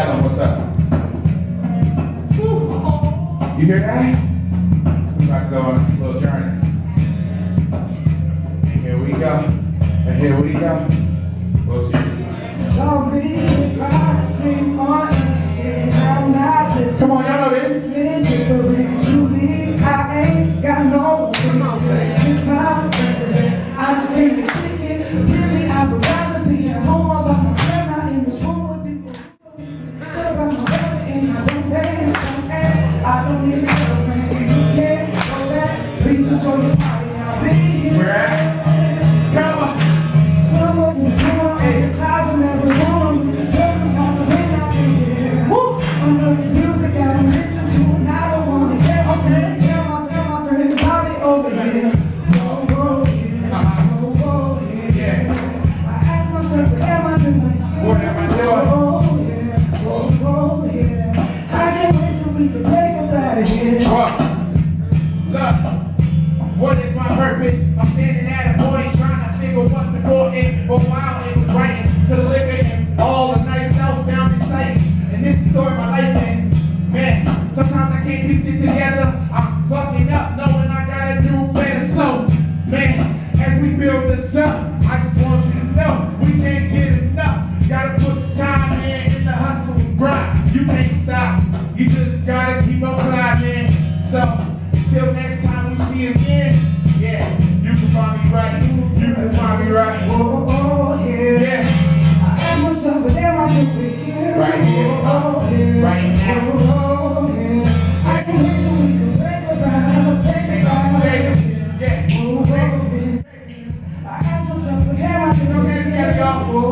Tell them what's up. You hear that? We're about to go on a little journey. And here we go. And here we go. Yours? Sorry up out of here. What? Look. What is my purpose? I'm standing at a point trying to figure what's important. For a while it was writing to the living You can't stop. You just gotta keep on climbing. So, until next time we see again, yeah, you can find me right. You can find me right. Whoa, oh, whoa, oh, oh, yeah. Yeah, I ask myself, what am I doing here? Right here, Oh, yeah. right now. Oh, yeah. I can wait till we can break about, break take off, take it. Yeah, Oh, it. yeah. I ask myself, what am I doing Put your hands together, y'all. Oh,